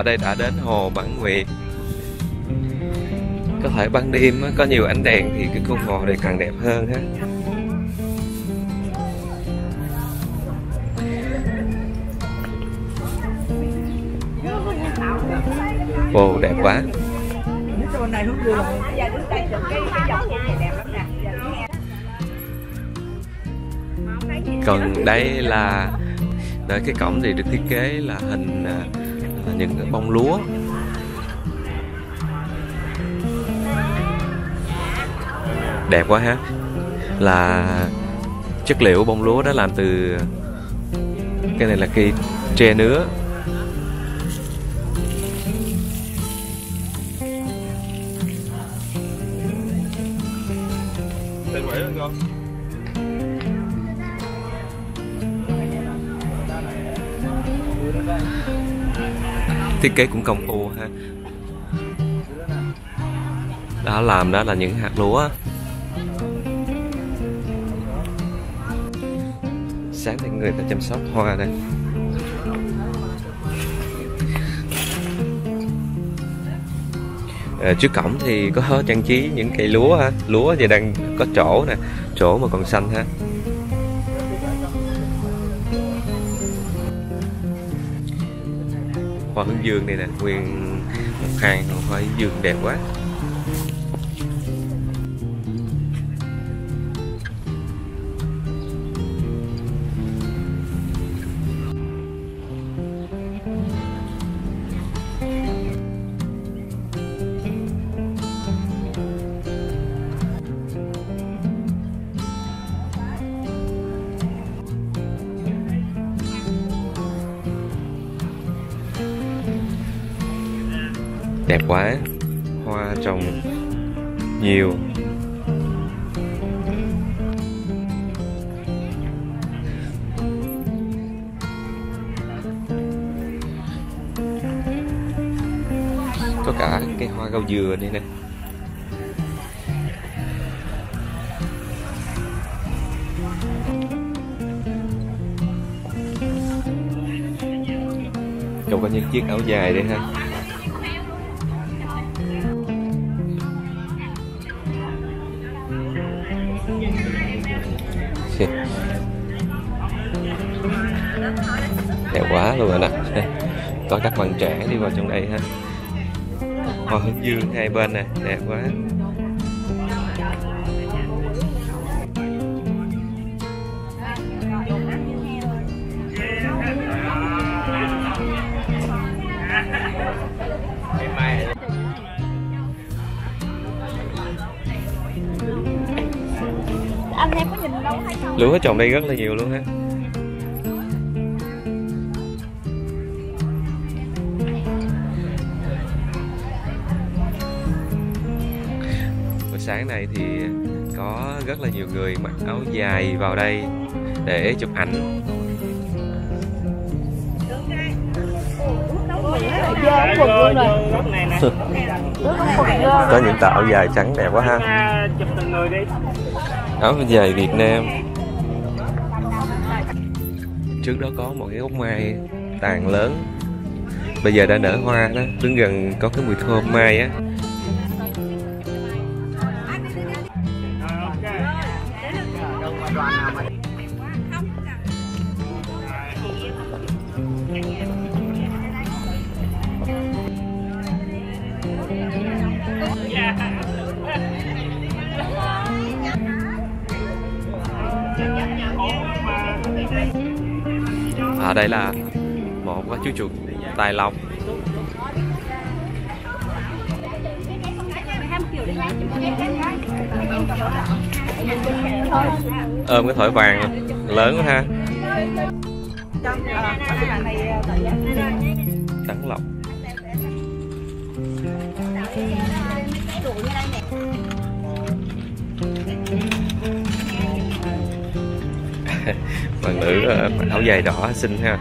và đây đã đến hồ Bản Nguyệt. Có thể ban đêm có nhiều ánh đèn thì cái khu hồ này càng đẹp hơn ha. Ồ đẹp quá. Còn đây là Đấy, cái cổng thì được thiết kế là hình à, những bông lúa đẹp quá ha là chất liệu bông lúa đó làm từ cái này là cây tre nứa Thank you thiết kế cũng công phu ha. Đó làm đó là những hạt lúa. Sáng thì người ta chăm sóc hoa đây. À, trước cổng thì có trang trí những cây lúa ha. Lúa thì đang có chỗ nè chỗ mà còn xanh ha. Hoa hướng dương này nè nguyên một hàng hoa hướng dương đẹp quá. Đẹp quá. Hoa trồng nhiều. Có cả cái hoa gao dừa đây nè. Đâu có những chiếc áo dài đây ha. Luôn rồi nè. Có các bạn trẻ đi vào trong đây ha. Hoa hướng dương hai bên nè đẹp quá. Anh em có nhìn đâu thấy không? Lúa trồng đây rất là nhiều luôn ha sáng này thì có rất là nhiều người mặc áo dài vào đây để chụp ảnh. Có những tà áo dài trắng đẹp quá ha. Áo dài Việt Nam. Trước đó có một cái gốc mai tàn lớn bây giờ đã nở hoa đó đứng gần có cái mùi thơm mai á đây là một cái chú chuột tài lộc. Ôm cái thỏi vàng lớn quá ha. Trắng lộc bạn nữ mặc áo dài đỏ xinh ha.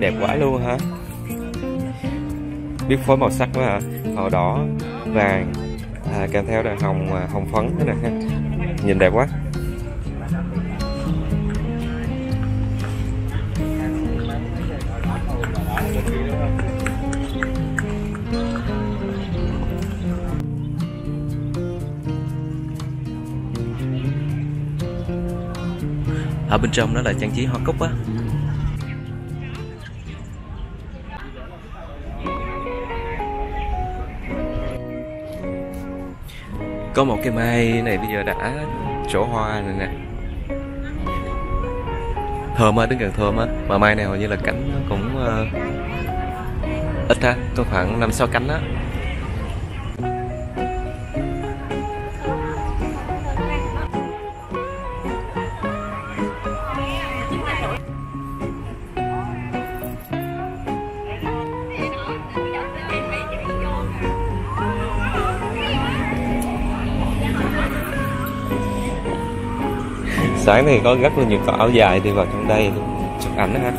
Đẹp quá luôn hả? Biết phối màu sắc quá hả? Màu đỏ, vàng à, kèm theo là hồng à, hồng phấn thế này ha. Nhìn đẹp quá. Ở bên trong đó là trang trí hoa cúc á. Có một cái mai này bây giờ đã trổ hoa này nè. Thơm á đứng gần thơm á. Mà mai này hầu như là cánh nó cũng uh, ít ha có khoảng năm sáu cánh á. Sáng thì có rất là nhiều cỏ áo dài đi vào trong đây. Chụp ảnh ha.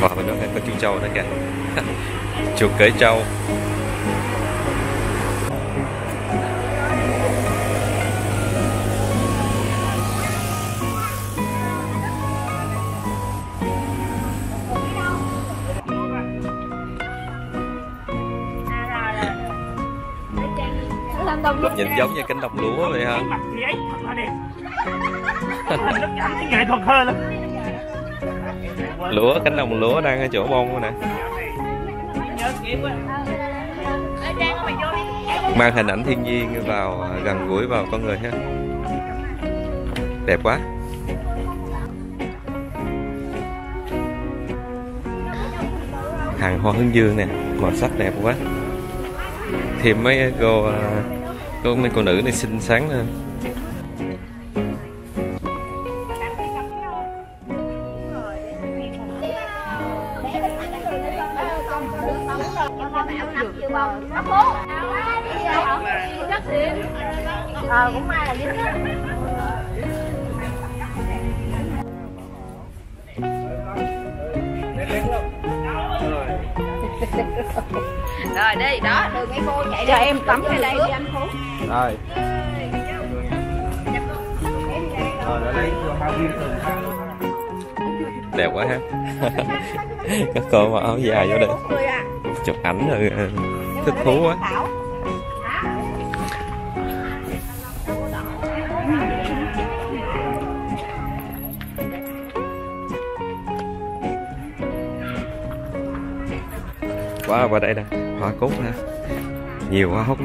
Và bên đó có chú trâu nữa kìa. Chuột cấy trâu Đồng nhìn giống như cánh đồng lúa vậy ha mặt gì ấy thật là đẹp. Hình nó cảm thấy nghệ thuật hơn lắm. Lúa cánh đồng lúa đang ở chỗ bông rồi nè. Mang hình ảnh thiên nhiên vào à, gần gũi vào con người ha. Đẹp quá. Hàng hoa hướng dương nè màu sắc đẹp quá. Thêm mấy cô à, cô mấy cô nữ này xinh sáng lên. Đó, đường mấy cô chạy Cho em tắm ở đây đi anh Phú. Rồi. Đẹp quá ha. Các cô mặc áo dài vô đây. Chụp ảnh rồi. Thích thú quá. Thảo quá qua đây nè hoa cúc ha nhiều hoa hút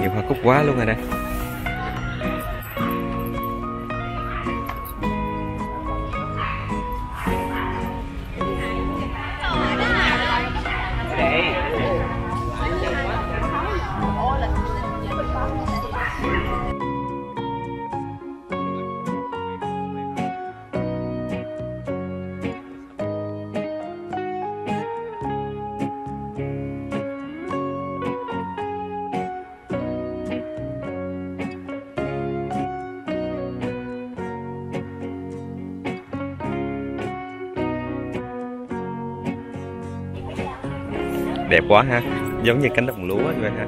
nhiều hoa cúc quá luôn rồi đây. Đẹp quá ha. Giống như cánh đồng lúa vậy ha.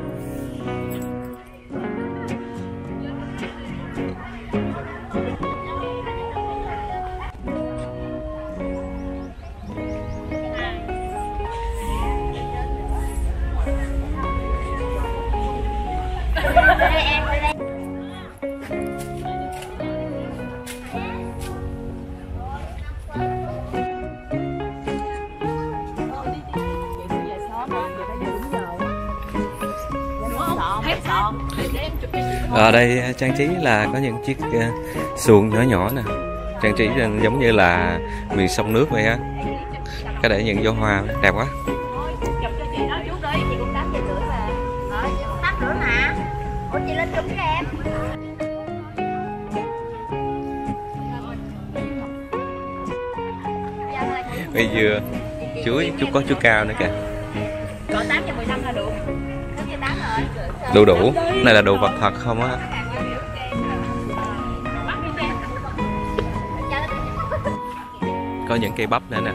Ở đây à, trang trí là có những chiếc à, xuồng nhỏ nhỏ nè. Trang trí giống như là miền sông nước vậy á. Có để những vô hoa đẹp quá. Chút đi, chị cũng 8 giờ rưỡi mà Ờ, 8 rưỡi mà Ủa chị lên chung với em bây giờ chuối chú có chú cao nữa kìa. Đủ đủ. Này là đồ vật thật không á? Có những cây bắp nữa nè.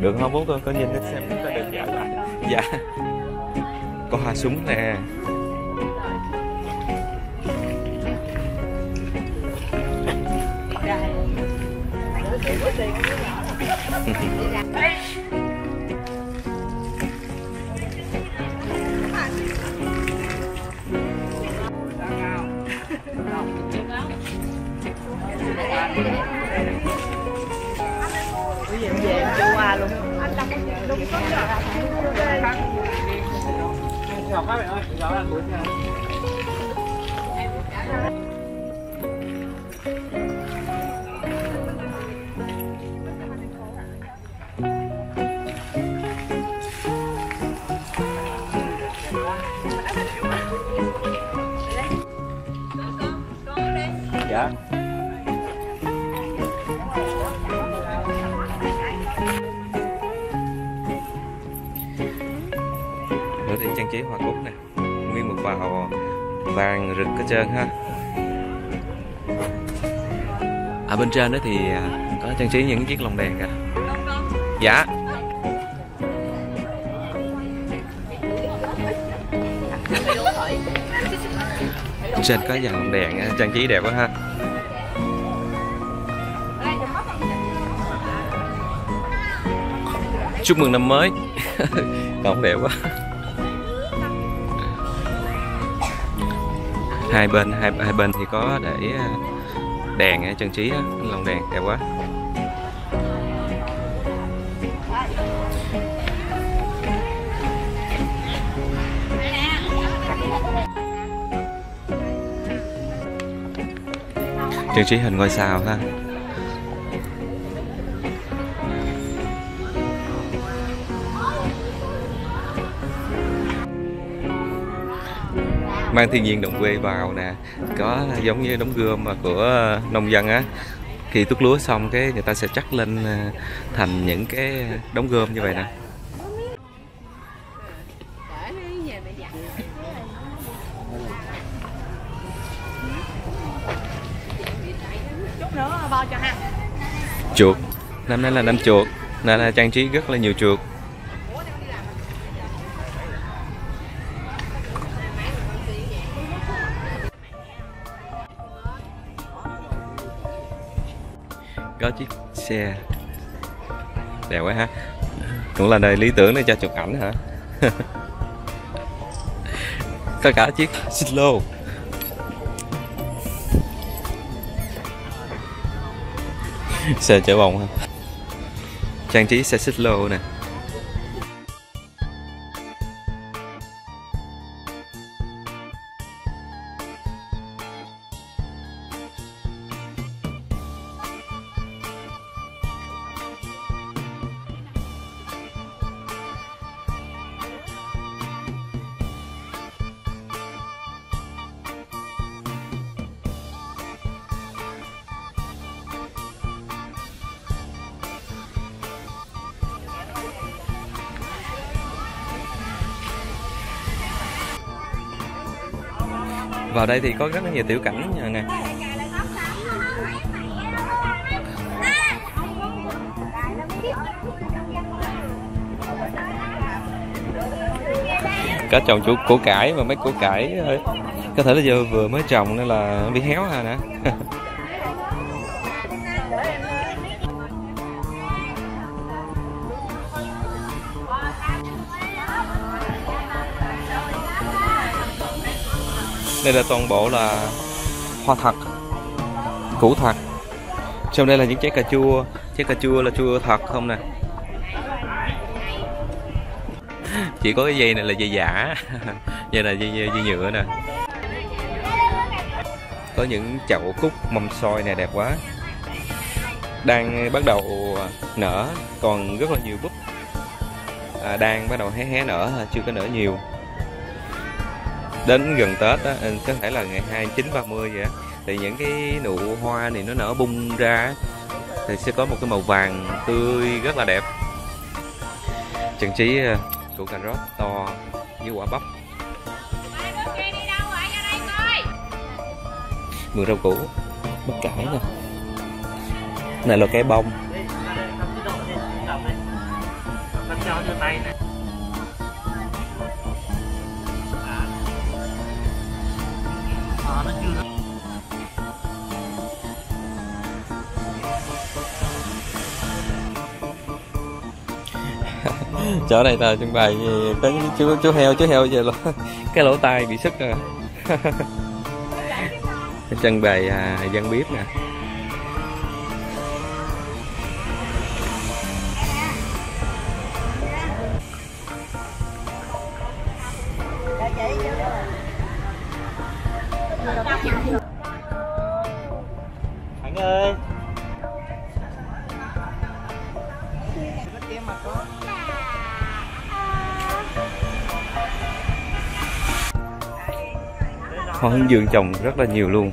Được không, bố con? Có nhìn đến xem có được dạ dạ. Có hoa súng nè. Dạ. Nữa thì trang trí hoa cúc nè vào vàng rực hết trơn ha. Ở bên trên đó thì à, có trang trí những chiếc lồng đèn kìa. Dạ. Bên trên có dàn lồng đèn à, trang trí đẹp quá ha. Chúc mừng năm mới. Còn đẹp quá. Hai bên, hai hai bên thì có để à, đèn trang trí lồng đèn đẹp quá. Trang trí hình ngôi sao ha. Mang thiên nhiên đồng quê vào nè. Có giống như đống gươm của nông dân á. Khi tuốt lúa xong cái người ta sẽ chắc lên à, thành những cái đống gươm như vậy nè. Chuột. Năm nay là năm chuột. Nên là trang trí rất là nhiều chuột. Xe. Đẹp quá ha. Cũng là nơi lý tưởng để cho chụp ảnh hả? Có cả chiếc xích lô xe chở bồng ha. Trang trí xe xích lô nè. Vào đây thì có rất là nhiều tiểu cảnh này, nè. Có trồng chủ củ cải mà mấy củ cải có thể là giờ vừa mới trồng nên là bị héo ha nè. đây là toàn bộ là hoa thật củ thật. Trong đây là những trái cà chua trái cà chua là chua thật không nè? Chỉ có cái dây này là dây giả dây này dây, dây, dây nhựa nè. Có những chậu cúc mâm xôi này đẹp quá. Đang bắt đầu nở còn rất là nhiều búp. À, đang bắt đầu hé hé nở chưa có nở nhiều đến gần Tết á, có thể là ngày 29 30 vậy á. Thì những cái nụ hoa này nó nở bung ra thì sẽ có một cái màu vàng tươi rất là đẹp. Trang trí ờ, củ cà rốt to với quả bắp. Vườn rau củ. Bắp cải nè. Này là cái bông chỗ này là trưng bày cái chú chú heo chú heo vậy luôn. Cái lỗ tai bị sức rồi. Trưng bày à, dân bếp nè. Hoa hướng dương trồng rất là nhiều luôn.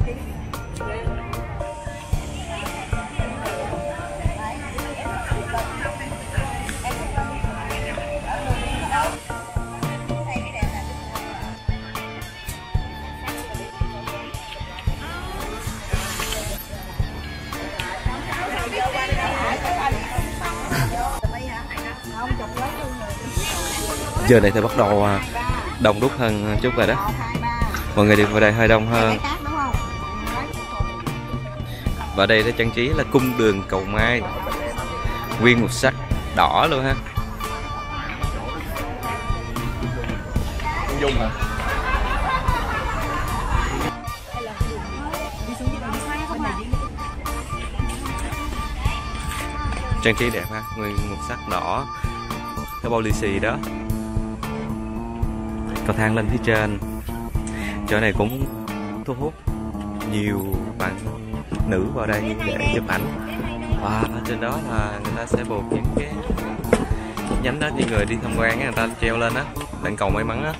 Giờ này thì bắt đầu à, đông đúc hơn chút rồi đó mọi người đi vào đây hơi đông hơn. và đây đã trang trí là cung đường cầu mai. Nguyên một sắc đỏ luôn ha. Dung hả? Trang trí đẹp ha nguyên một sắc đỏ. Cái bao lì xì đó. Cầu thang lên phía trên chỗ này cũng thu hút nhiều bạn nữ vào đây để chụp ảnh. Và trên đó là người ta sẽ buộc những cái nhánh đó những người đi tham quan người ta treo lên á để cầu may mắn á.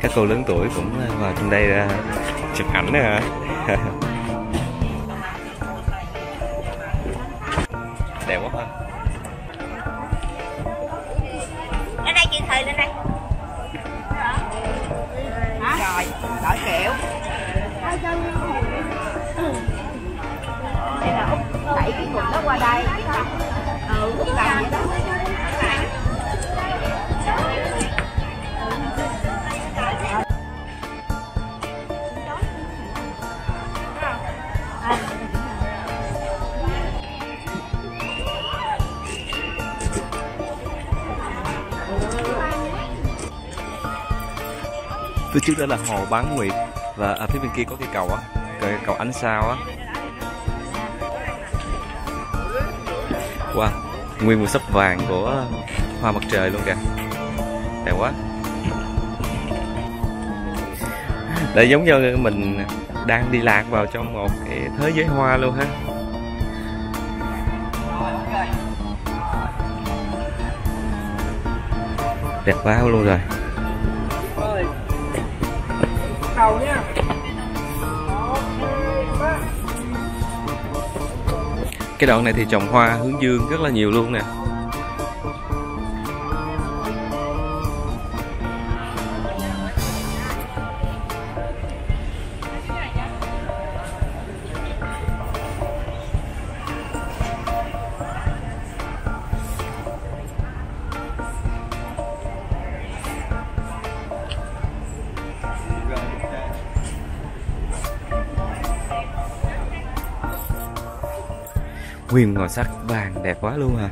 Các cô lớn tuổi cũng vào trong đây ra chụp ảnh nữa hả phía trước đó là hồ bán nguyệt và ở phía bên kia có cái cầu á, cái cầu ánh sao á. Wow, nguyên một sấp vàng của hoa mặt trời luôn kìa. Đẹp quá. Đây giống như mình đang đi lạc vào trong một cái thế giới hoa luôn ha. Đẹp quá luôn rồi. Cái đoạn này thì trồng hoa hướng dương rất là nhiều luôn nè. Nguyên màu sắc vàng đẹp quá luôn à.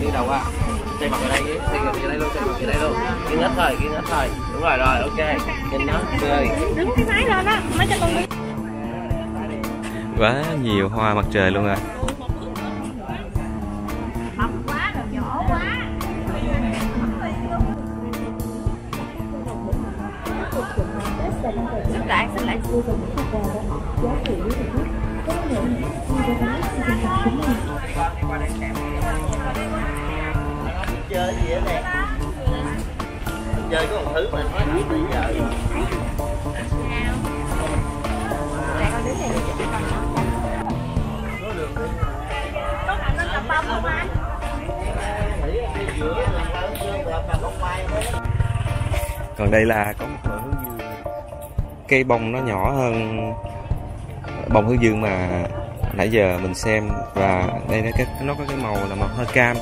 Nghiêng đầu qua đó tay mặt ở đây tay mặt ở đây luôn tay mặt ở đây luôn. Nghiêng hết thôi nghiêng hết thôi đúng rồi rồi ok. Nhìn nó cười. Đứng cái máy lên á mấy cho con đi. Quá nhiều hoa mặt trời luôn rồi mập quá rồi nhỏ quá. Xích lại xích lại chơi có một thứ mà nói nãy bây giờ. Có khả năng tập bông không anh còn đây là có một loại hướng dương cây bông nó nhỏ hơn, bông hướng dương mà nãy giờ mình xem và đây nó cái, nó có cái màu là màu hơi cam.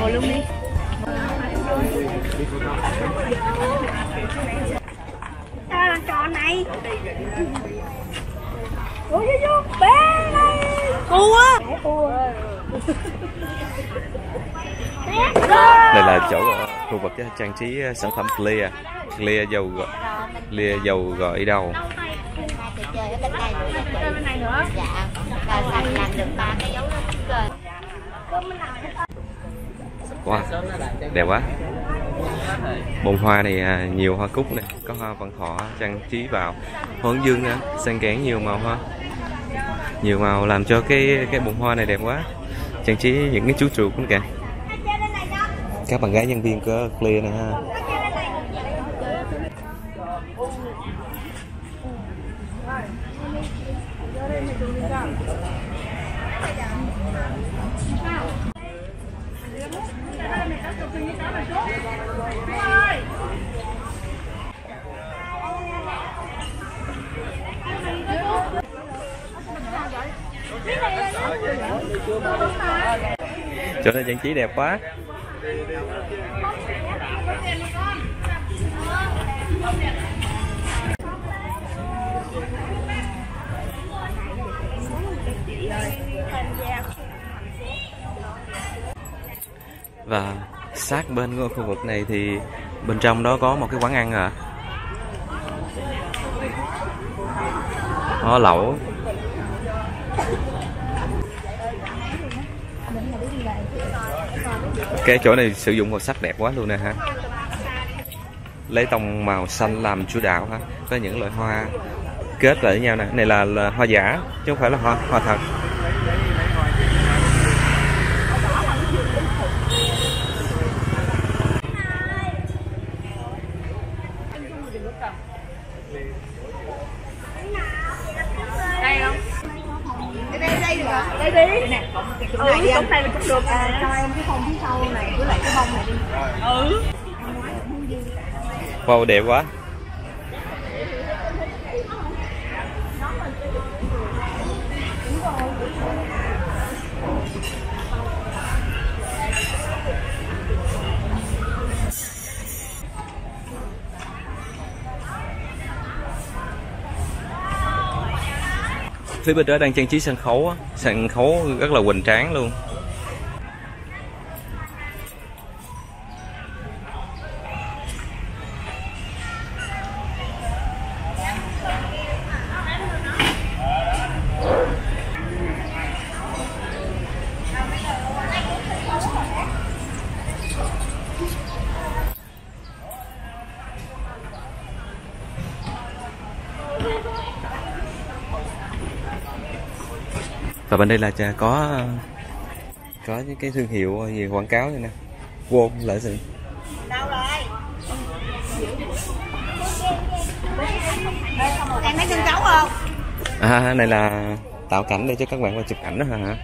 Ngồi luôn đi sao làm tròn này ủa vô vô bé này cua đây là chỗ ờ, khu vực ờ, trang trí ờ, sản phẩm clear clear dầu gội clear dầu gội đầu. Chơi ở bên nữa nữa dạ. Rồi xong làm được ba cái dấu rồi wow đẹp quá. Bông hoa này à, nhiều hoa cúc này có hoa vạn thọ, trang trí vào. Hướng dương nữa xen kẽ nhiều màu hoa. Nhiều màu làm cho cái cái bông hoa này đẹp quá. Trang trí những cái chú chuột cũng kìa. Các bạn gái nhân viên có clear nè ha. Chỗ này trang trí đẹp quá. Và sát bên của khu vực này thì bên trong đó có một cái quán ăn à. Có lẩu. Cái chỗ này sử dụng màu sắc đẹp quá luôn nè ha. Lấy tông màu xanh làm chủ đạo ha. Có những loại hoa kết lại với nhau nè. Này là, là hoa giả chứ không phải là hoa hoa thật đây không đây đây được hả đây đi nè ừ chỗ này mình cũng được à, cho em cái phòng phía sau này với lại cái bông này đi ừ. Wow, đẹp quá. Phía bên đó đang trang trí sân khấu á. Sân khấu rất là hoành tráng luôn. Bên đây là có có những cái thương hiệu gì quảng cáo này nè. Won là gì đâu rồi em thấy chân chấu không? À này là tạo cảnh để cho các bạn qua chụp ảnh đó hả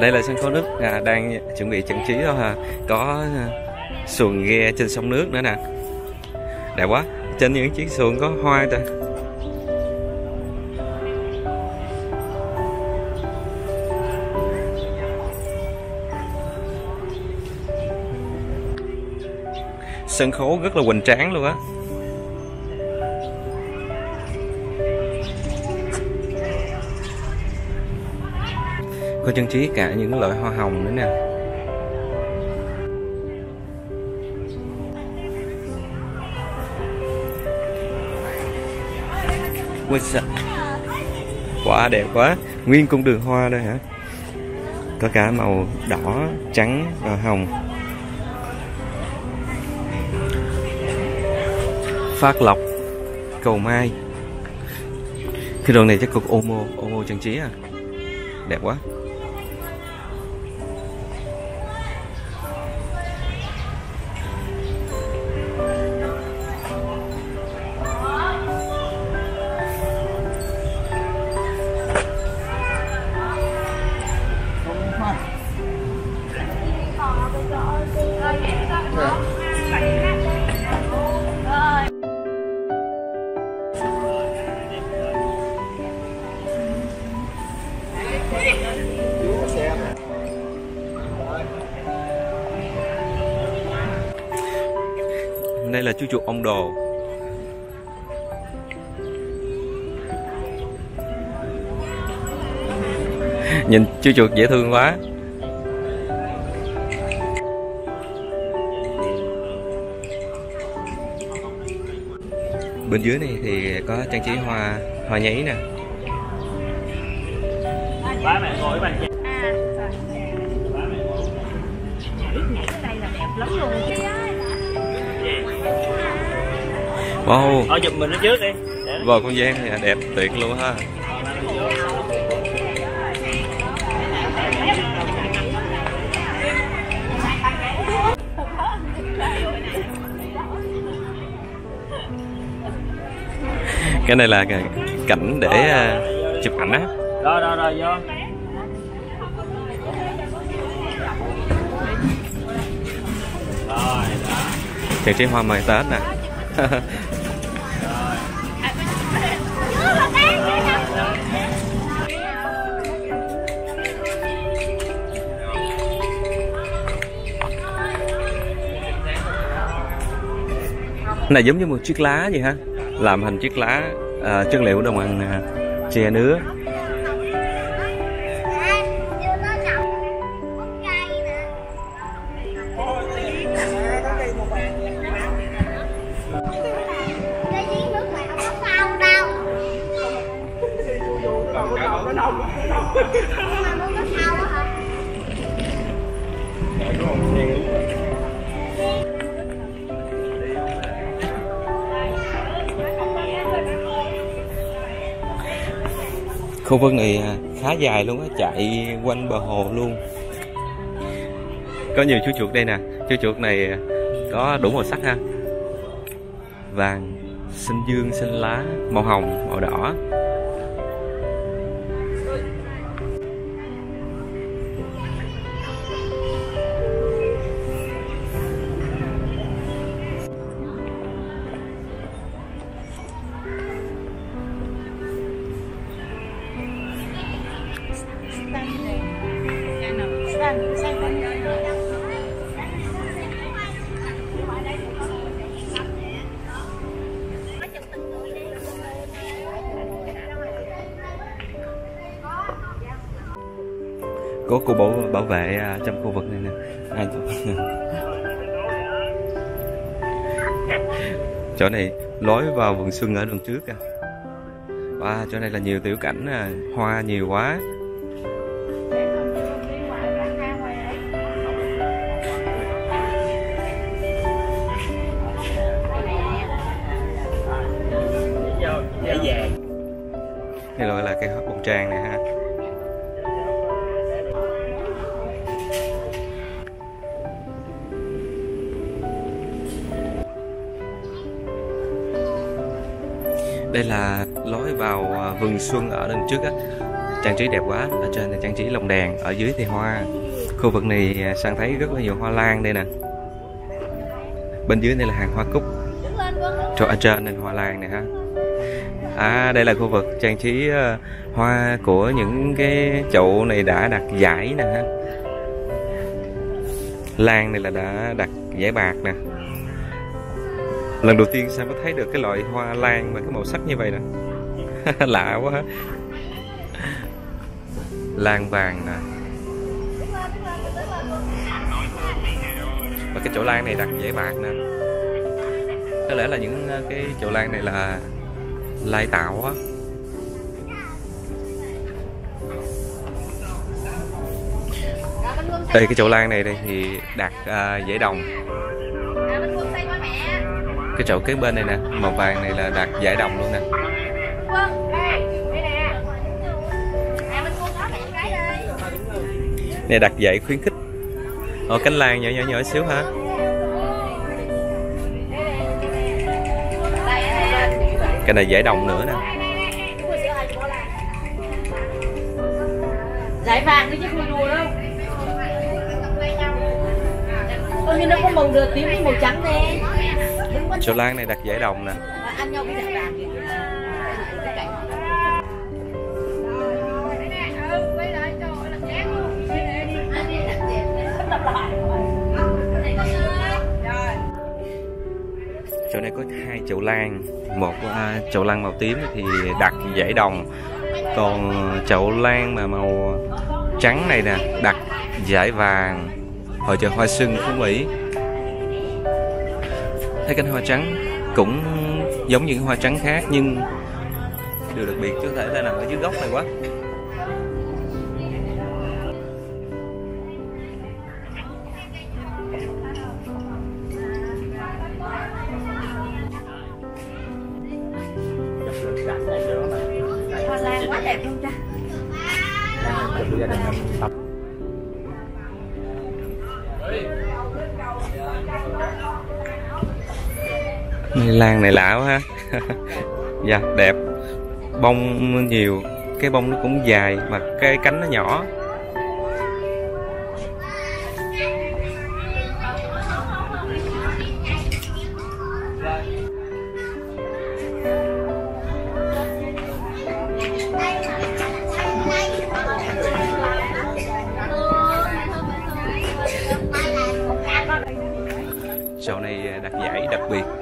đây là sân khấu nước à, đang chuẩn bị trang trí thôi à. có à, xuồng ghe trên sông nước nữa nè. Đẹp quá trên những chiếc xuồng có hoa ta sân khấu rất là hoành tráng luôn á. Có trang trí cả những loại hoa hồng nữa nè. Ui Quá đẹp quá. Nguyên cung đường hoa đây hả? Có cả màu đỏ, trắng và hồng. Phát lộc Cầu Mai. Cái đường này chắc cục Omo Omo trang trí à. Đẹp quá. Chú chuột ông đồ. Nhìn chú chuột dễ thương quá. Bên dưới này thì có trang trí hoa hoa nháy nè. Ba mẹ ngồi bàn À, rồi. Nhảy cái này là đẹp lắm luôn chứ. Wow. Ở giùm mình nó trước đi. Vào không gian thì đẹp tuyệt luôn ha. Cái này là cảnh để à, chụp ảnh á. Rồi rồi rồi vô. Rồi đó. Trang trí hoa mai Tết nè này giống như một chiếc lá vậy ha. Làm thành chiếc lá à, chất liệu đồng bằng à, tre nứa. Cái giếng nước này không có sao đâu. mà nó có khu vực này à, khá dài luôn á, chạy quanh bờ hồ luôn. Có nhiều chú chuột đây nè. Chú chuột này à, có đủ màu sắc ha. Vàng, xanh dương, xanh lá, màu hồng, màu đỏ. Có cô bảo bảo vệ à, trong khu vực này nè. À, chỗ này lối vào vườn xuân ở đường trước à. Wow, chỗ này là nhiều tiểu cảnh à, hoa nhiều quá. Đây gọi là cây bông trang này ha. Đây là lối vào à, vườn xuân ở đằng trước á. Trang trí đẹp quá, ở trên là trang trí lồng đèn, ở dưới thì hoa. Khu vực này à, sang thấy rất là nhiều hoa lan đây nè. Bên dưới đây là hàng hoa cúc. Chỗ ở trên nên hoa lan này ha. À đây là khu vực trang trí à, hoa của những cái chậu này đã đặt giải nè ha. Lan này là đã đặt giải bạc nè lần đầu tiên sao có thấy được cái loại hoa lan mà cái màu sắc như vậy nè? Lạ quá. Lan vàng nè. Và cái chỗ lan này đặt dễ bạc nè. Có lẽ là những ờ, cái chỗ lan này là lai tạo á. Đây cái chỗ lan này đây thì đặt uh, dễ đồng cái chỗ kế bên này nè. Màu vàng này là đặt giải đồng luôn nè. Này đặt giải khuyến khích. Ở cánh lan nhỏ nhỏ nhỏ xíu ha cái này giải đồng nữa nè. Giải vàng đi chứ không đùa đâu. Ôi nhưng nó có màu tím với màu trắng nè chỗ lan này đặt giải đồng nè. Chỗ này có hai chậu lan. Một uh, chậu lan màu tím thì đặt giải đồng. Còn chậu lan mà màu trắng này nè đặt giải vàng. Hội chợ hoa xuân phú mỹ thấy cánh hoa trắng cũng giống những hoa trắng khác, nhưng điều đặc biệt. Có thể là nằm ở dưới gốc này quá. Lan này lạ quá ha. Dạ đẹp. Bông nhiều, cái bông nó cũng dài mà cái cánh nó nhỏ. Chậu này à, đặt giải đặc biệt.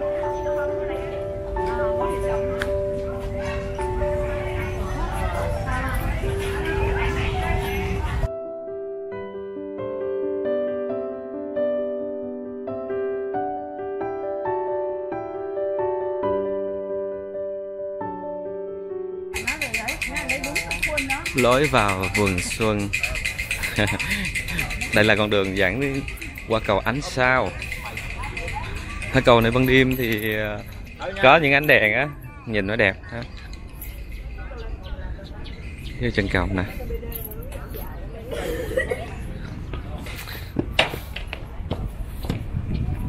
Lối vào vườn xuân. Đây là con đường dẫn đi qua cầu ánh sao. Ở cầu này ban đêm thì ờ, có những ánh đèn á, nhìn nó đẹp ha. Như chân cầu nè.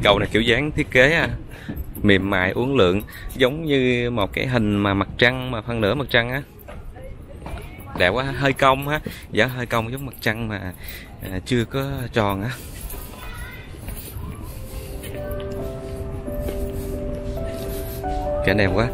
Cầu này kiểu dáng thiết kế à mềm mại uốn lượn, giống như một cái hình mà mặt trăng, mà phân nửa mặt trăng á đẹp quá hơi cong ha dạ hơi cong giống mặt trăng mà à, chưa có tròn á. Cảnh đẹp quá.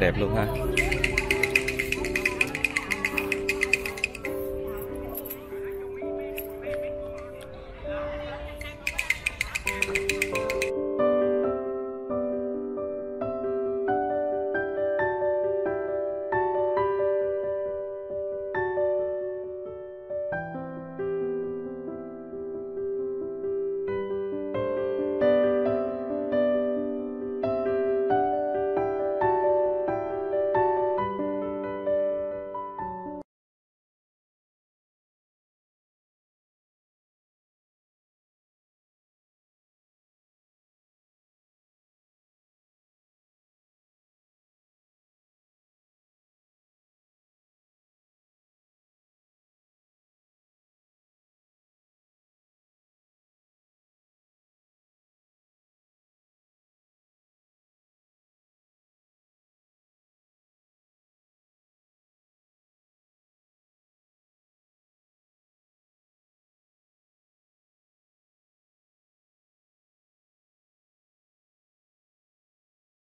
Đẹp luôn ha.